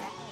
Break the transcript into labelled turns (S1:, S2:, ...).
S1: Oh,